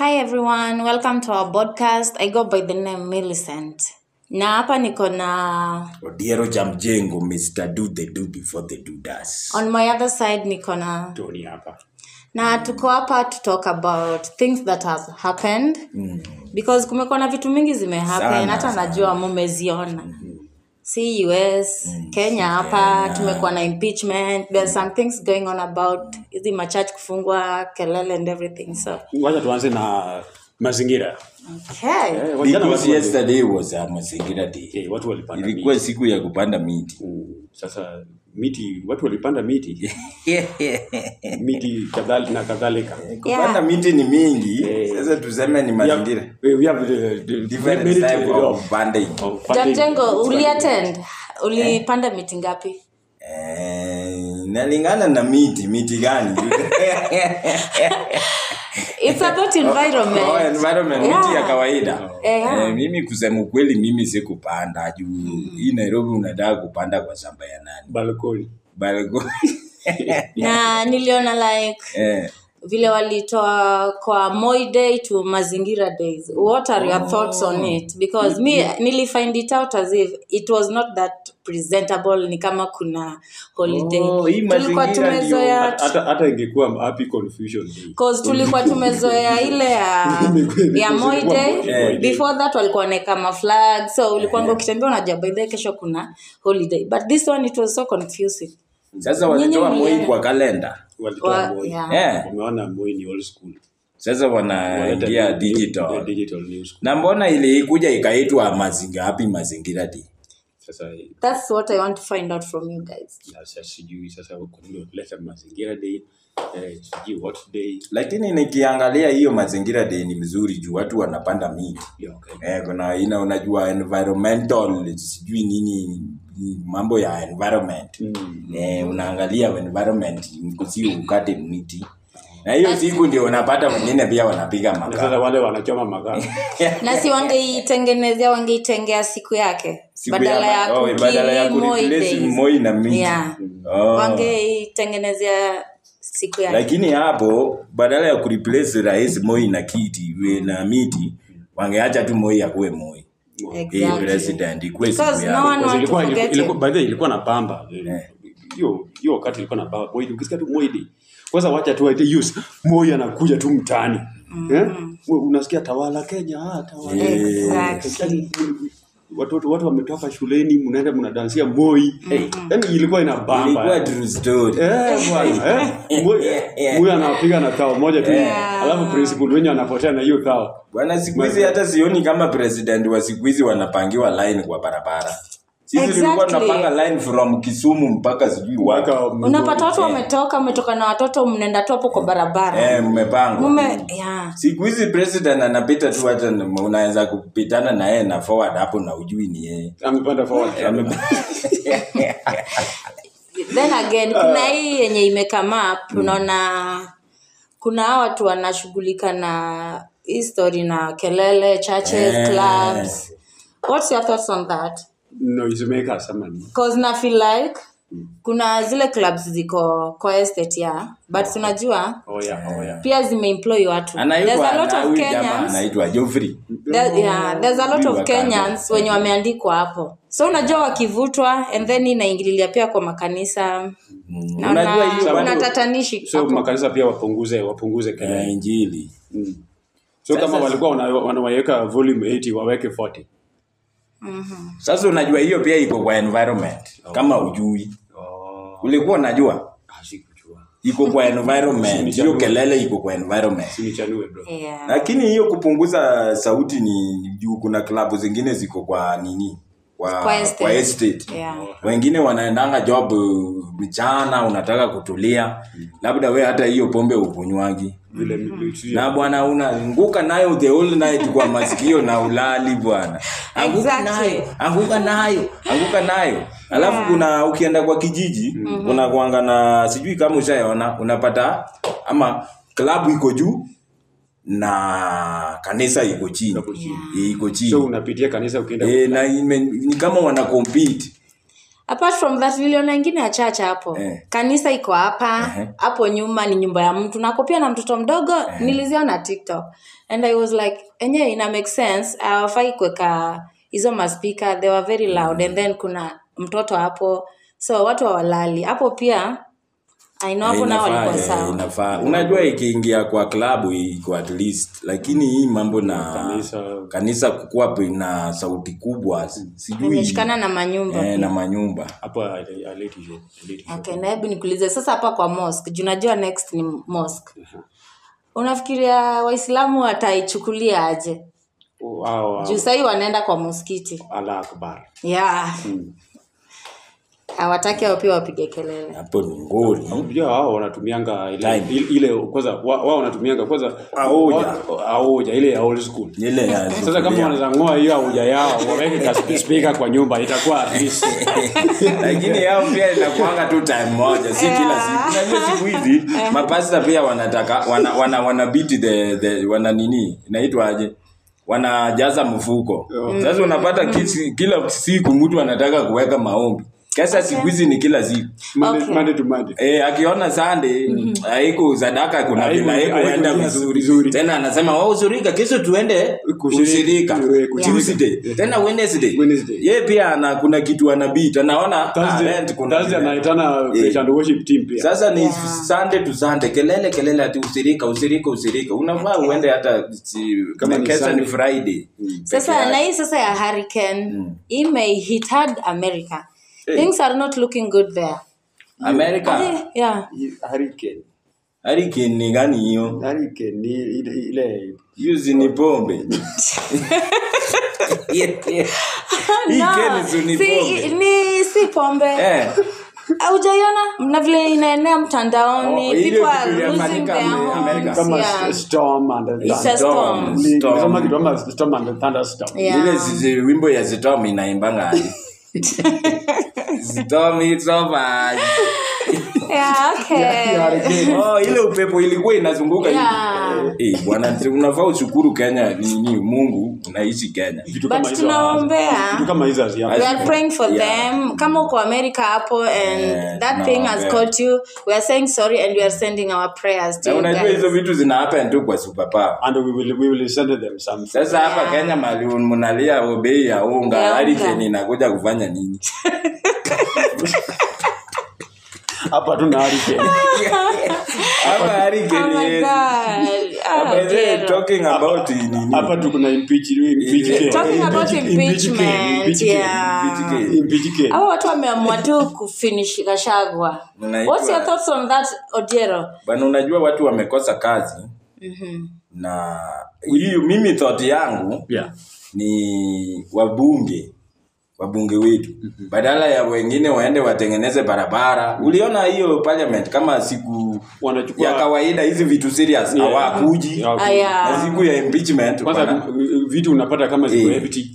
Hi everyone, welcome to our podcast. I go by the name Millicent. Na hapa niko na Odiero Jamjengo, Mr. Do the do before the do does. on my other side niko na Tony hapa. na tuko hapa to talk about things that has happened mm. because kumekuwa na vitu mingi zimehappen hata najua mumeziona si us mm, kenya hapa tumekuwa na impeachment there's some things going on about hizi machach kufungwa kelele and everything so Wacha tuanze na mazingira. okay. Eh, Because yesterday was a mazingira day. eh, Ilikuwa siku ya kupanda miti. Mm, Sasa miti watu walipanda miti miti kadhalika na kadhalika. Kupanda miti ni mingi. yeah. Sasa tuseme ni mazingira. We- we have the- the- Different type of kupanda. of funding. jamjengo uliattend ulipanda miti ngapi Eh, nalingana na miti, miti gani? it's about Oh, environment environment, miti ya Yeah. kawaida. Yeah. Eh, mimi kusema ukweli mimi sikupanda juu hii Nairobi unataka kupanda kwa shamba ya nani? balkoni. balkoni na niliona like eh. Vile walitoa kwa Moi Day to Mazingira Days. What are your oh. thoughts on it? Because mm -hmm. me nilifind it out as if it was not that presentable, ni kama kuna holiday. Oh, tulikuwa tumezoea Hata hata ingekuwa happy confusion day. cause tulikuwa tumezoea ile ya ya Moi Day. Before that walikuwa na kama flag, so ulikuwa yeah. ukitembea unajua by the kesho kuna holiday. But this one it was so confusing. Sasa walitoa moi kwa kalenda. Walitoa Moi. yeah. Eh. Wameona Moi ni old school. Sasa wanaingia digital. digital new school. Na mbona ilikuja ikaitwa mazingira hapi mazingira di? Sasa That's what I want to find out from you guys. sasa sijui sasa kwa nini mazingira day eh, sijui what day. Lakini nikiangalia hiyo mazingira day ni mzuri juu watu wanapanda miti. Yeah, okay. Eh, kuna ina unajua environmental sijui nini mambo ya environment. Mm. Eh, unaangalia environment mkusi ukate miti. Na hiyo siku ndio unapata wengine pia wanapiga makaa. sasa wale wanachoma makaa. na si wangeitengenezea wangeitengea siku yake Siku badala ya, oh, badala ya Moi na miti. Yeah. Oh. wangeitengenezea siku yake lakini hapo badala ya kureplace rais Moi na kiti na miti wangeacha tu Moi akuwe Moi exactly. ikuwe siku ilikuwa ilikuwa, forget ilikuwa, it. by the way, ilikuwa na pamba hiyo hiyo wakati ilikuwa na pamba Moi ukisikia tu Moidi. Kwanza wacha tu use Moi anakuja tu mtaani. Eh? Unasikia tawala Kenya ah tawala Exactly. Watoto watu wametoka shuleni mnaenda mnadansia Moi. Yani ilikuwa ina ilikuwa bamba true story. Eh, bwana, eh. Anapiga na tao moja tu. Alafu principal wenye anapotea na hiyo tao. bwana siku hizi hata sioni kama president wa siku hizi wanapangiwa line kwa barabara sisi tulikuwa Exactly. tunapanga line from Kisumu mpaka sijui unapata watu wametoka metoka na watoto mnaenda tu hapo kwa barabara. Eh mmepanga mume yeah. siku hizi president anapita tu hata unaweza kupitana na yeye na forward hapo na ujui ni yeye. Amepanda forward. Then again kuna hii yenye imekama up unaona kuna hawa watu wanashughulika na histori na kelele churches Eh. clubs. What's your thoughts on that noise makers ama ni cause na feel like kuna zile clubs ziko kwa estate ya but tunajua oh yeah oh yeah. pia zimeemploy watu. There's a lot of kenyans. anaitwa Geoffrey. There, yeah, there's a lot of kenyans wenye wameandikwa hapo. So unajua wakivutwa and then inaingililia pia kwa makanisa. Na unajua una- hiyo una tatanishi so hapo. makanisa pia wapunguze wapunguze ya kelele injili. Mm. so kama walikuwa wanaweka volume 80 waweke 40 sasa unajua hiyo pia iko kwa environment. Kama ujui oh. Ulikuwa unajua? Iko kwa environment. Hiyo kelele iko kwa environment. Sinichanue bro. Yeah. lakini hiyo kupunguza sauti ni juu kuna klabu zingine ziko kwa nini? Kwa, Kwa estate. kwa estate. Yeah. wengine wanaendanga job uh, mchana unataka kutulia. Labda we hata hiyo pombe ukunywangi vile mm na bwana unaanguka nayo the whole night kwa masikio na ulali bwana. Anguka Exactly. nayo anguka nayo anguka nayo. Alafu kuna ukienda kwa kijiji kuna kuanga na sijui kama ushaona unapata ama klabu iko juu na kanisa iko chini. Iko chini. So unapitia kanisa ukienda Eh, na ime, ni kama wana compete apart from that niliona ingine ya chacha hapo. Eh. kanisa iko hapa. Hapo nyuma ni nyumba ya mtu. Nako pia na mtoto mdogo niliziona tiktok. And i was like enyewe ina make sense. Awafai kuweka hizo maspika they were very loud. And then kuna mtoto hapo. So watu hawalali. Hapo pia I know hapo nao Inafaa, walikuwa sawa. inafaa unajua ikiingia kwa klabu iko at least lakini hii mambo na Kanisa. kanisa kukuwa na sauti kubwa sijuishikana na manyumba eh, na manyumba. Hapo okay na hebu nikuulize sasa hapa kwa mosque juu najua next ni mosque. Unafikiria waislamu wataichukulia aje? Juu sahii wanaenda kwa muskiti Allah akbar. Yeah hawataki hao pia wapige kelele. Hapo ni ngori unajua wao wanatumianga ile Time. ile- kwanza wa- wao wanatumianga kwanza Aoja. wa- aoja ile ya old school. Ile ya sasa kama wanaweza ngoa hiyo auja yao waweke ka speaker kwa nyumba itakuwa at least. Lakini yao pia inakuanga tu time moja si kila siku. Unajua siku hizi mapasta pia wanataka wana wana, wana beat the, the wana nini inaitwa aje? Wanajaza mfuko. Sasa unapata kisi, kila siku mtu anataka kuweka maombi kesa siku hizi ni kila siku Monday- Okay. Monday to Monday. Eh, akiona sande haiko sadaka kuna Haiku- vile haiku haiku- enda vizuri vizuri. tena anasema wao usurika kesho tuende Kushiriki. ushirika Eh, kushirika. Tuesday tena Wednesday Wednesday. ye pia ana kuna kitu anabit anaona ah, Thursday- rent kuna Thursday vile. anaitana praise and worship team pia sasa ni Yeah. sande to sande kelele kelele ati usirika usirika usirika unafaa uende hata si, Kama ni kesho ni Sunday. Friday sasa na hii sasa ya hurricane mm. may hit america things are not looking good there. America. Are, yeah. Hurricane. Hurricane ni gani hiyo? Hurricane ni ile ile. Yuzi ni pombe. Ni si, pombe. ni si pombe. Eh. Haujaiona? Na vile inaenea mtandaoni Oh, people are losing their homes. Kama yeah. storm and It's a storm. Storm. nisema kitu kama storm and thunderstorm ile zizi wimbo ya Storm inaimbanga? Yeah, okay. Oh, ile upepo ilikuwa inazunguka. Yeah. Eh, bwana unafaa ushukuru Kenya nini Mungu unaishi Kenya. Kama but hizo tunaombea vitu kama hizo haziapo. we are praying for Yeah. them kama uko america hapo and Yeah, that thing has tunaombea. caught you we are saying sorry and we are sending our prayers to unajua hizo vitu zina happen tu kwa superpower. and we will we will send them some Sasa hapa Kenya mali mnalia obei ya unga, hadi. Inakuja kufanya nini? hapa tuna Hapa tukuna Oh Kenya. my yes. God. Ah, Hapa ile dear. talking about nini? hapa tuko na impeach impeach Kenya. Talking about Impeach- impeachment, impeach Kenya. yeah. Impeach Kenya. Impeach Kenya. hao watu wameamua tu kufinish gashagwa what's your thoughts on that odiero Bwana, unajua watu wamekosa kazi na hiyo mimi thought yangu Yeah. ni wabunge wabunge wetu. Badala ya wengine waende watengeneze barabara. Uliona hiyo parliament kama siku Wanachukua- ya kawaida hizi vitu serious Yeah. hawakuji. Yeah. Na siku ya impeachment kwanza vitu unapata kama ziko yeah. empty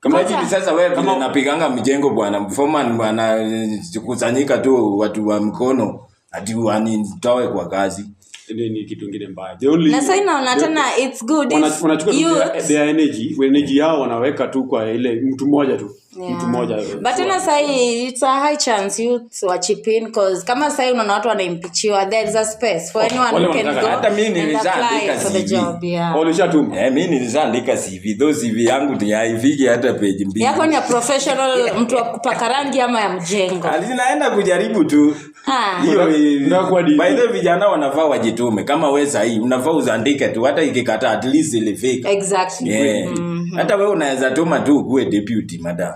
kama hivi sasa wewe Kama- vile napiganga mjengo bwana. Foreman bwana eh, kusanyika tu watu wa mkono ati wanitoe kwa kazi ni kitu ingine mbaya? The only na tena its good if wanachukua their- their energy. Energy yao wanaweka tu kwa ile mtu mmoja tu. Yeah. mtu mmoja. But tena sahi it's a high chance youth wa chip in cause kama sahi unaona watu wanaimpichiwa there is a space for anyone who can go hata mimi and nilishaandika apply for the CV. job yeah. Walishatuma Eh, mi nilizaandika CV those CV yangu ni haifiki hata page mbili. yako ni ya professional mtu wa kupaka rangi ama ya mjengo. Alinaenda kujaribu tu. Ah. Hiyo Unataka- unataka by the way, vijana wanavaa wajitume kama we sahii unavaa uzandike tu hata ikikata at least ilifika. exactly Yeah. mm-hmm. Hata we unaweza tuma tu kuwe deputy madam.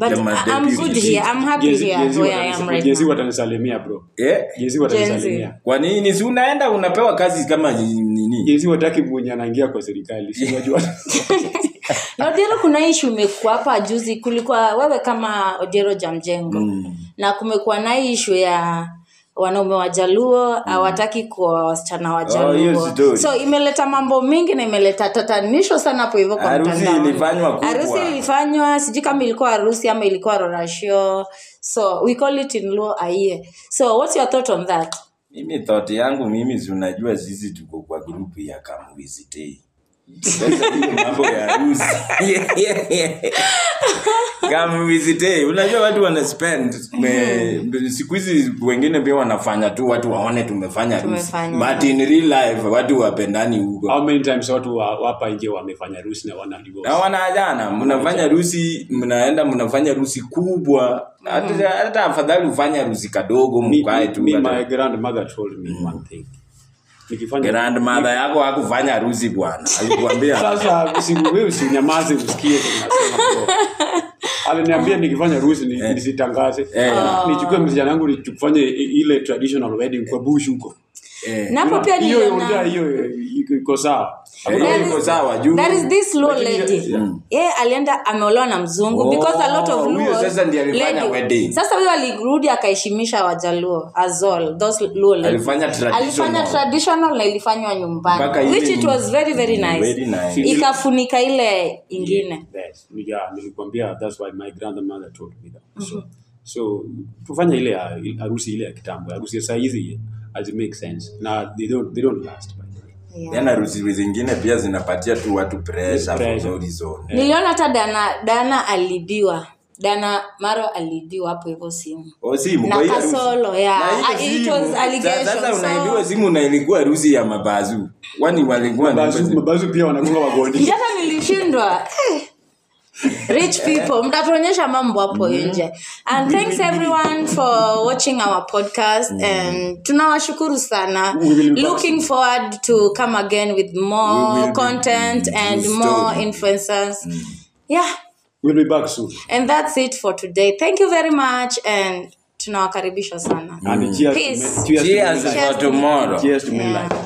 but I'm good here I'm happy here where I am right jezi now watanisalimia bro Eh? jezi watanisalimia Kwa nini si unaenda unapewa kazi kama nini? jezi wataki mwenye anaingia kwa serikali si unajua na Odero kuna ishu imekuwa hapa juzi kulikuwa wewe kama Odero Jamjengo mm. na kumekuwa na ishu ya wanaume wajaluo hawataki mm. kuwa wasichana Oh, wajaluo story. so imeleta mambo mingi na imeleta tatanisho sana hapo hivyo kwa Harusi ilifanywa kubwa. harusi ilifanywa sijui kama ilikuwa harusi ama ilikuwa rorashio so we call it in law aie so what's your thought on that Mimi thought yangu mimi zinajua zizi tuko kwa grupu ya Kamuizitei. Mambo ya harusi. Visite unajua watu wanaspend siku hizi wengine pia wanafanya tu watu waone tumefanya harusi. Tumefanya. but in real life watu wapendani huko. How many times watu wa- wapa nje wamefanya harusi na wana divorce? Na wanaajana mnafanya rusi mnaenda mnafanya rusi kubwa. Hata hata afadhali ufanya rusi kadogo mkae tu my grandmother told me one thing nikifanya grandmother yako hakufanya harusi bwana. Alikuambia sasa wewe usinyamaze usikie aliniambia nikifanya harusi ni- nisitangaze. Eh. nichukue msichana wangu nikufanye ile traditional wedding kwa bush huko eh, napo pia iko- sawa eh, iko sawa juu there is this Luo lady Mm. yeye alienda ameolewa na mzungu Oh, because a lot of huyo Luos sasa ndiye alifanya wedding. sasa huyo alirudi akaheshimisha wajaluo azol those Luo ladies. Alifanya traditional. alifanya traditional na ilifanywa nyumbani ile which it was very very nice, Very nice. ikafunika ile ingine Yes. Yeah, nilikwambia that's why my grandmother told me that. So, so tufanye ile harusi ile ya kitambo harusi ya saa hizi as it makes sense na they don't they don't last by the way. yeah. Harusi zingine pia zinapatia tu watu pressure for no reason. niliona hata dana dana alibiwa dana maro alibiwa hapo hivyo simu O simu Na kwa hiyo harusi. kasolo, yeah. Na ile Ah, simu, allegation, so- na ilikuwa harusi ya mabazu. Kwani walikuwa na Mabazu- mabazu pia wanagonga nilishindwa eh. Rich people mtatuonyesha mambo hapo nje. And thanks everyone for watching our podcast. And tunawashukuru sana. We will be back looking forward to come again with more content mm, and more influencers. Yeah. We'll be back soon. And that's it for today. Thank you very much and tunawakaribisha sana. And cheers to Peace. cheers to Cheers for tomorrow. cheers to midnight. Yeah.